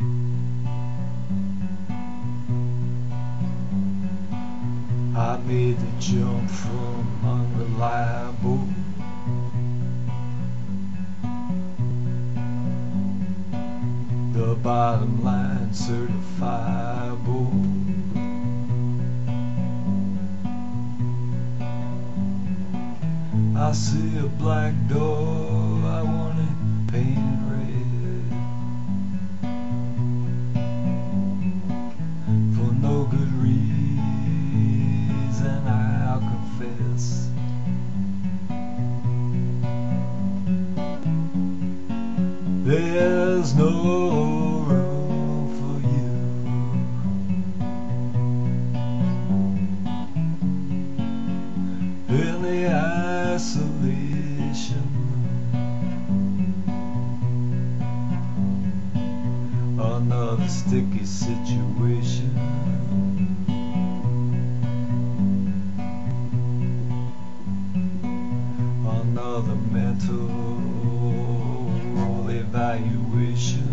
I made the jump from unreliable. The bottom line certifiable. I see a black door, There's no room for you. In the isolation Another sticky situation Another mental evaluation.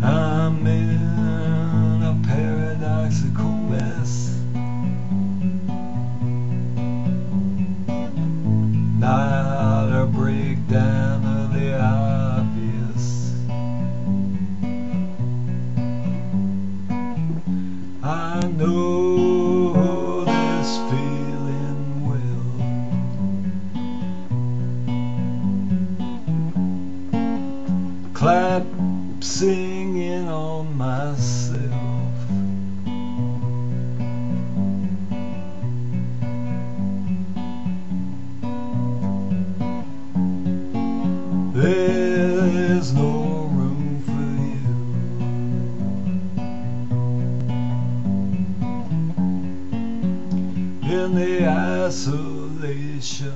I'm in a paradoxical mess. Not a breakdown of the obvious. I know Clap singing on myself. There's no room for you. In the isolation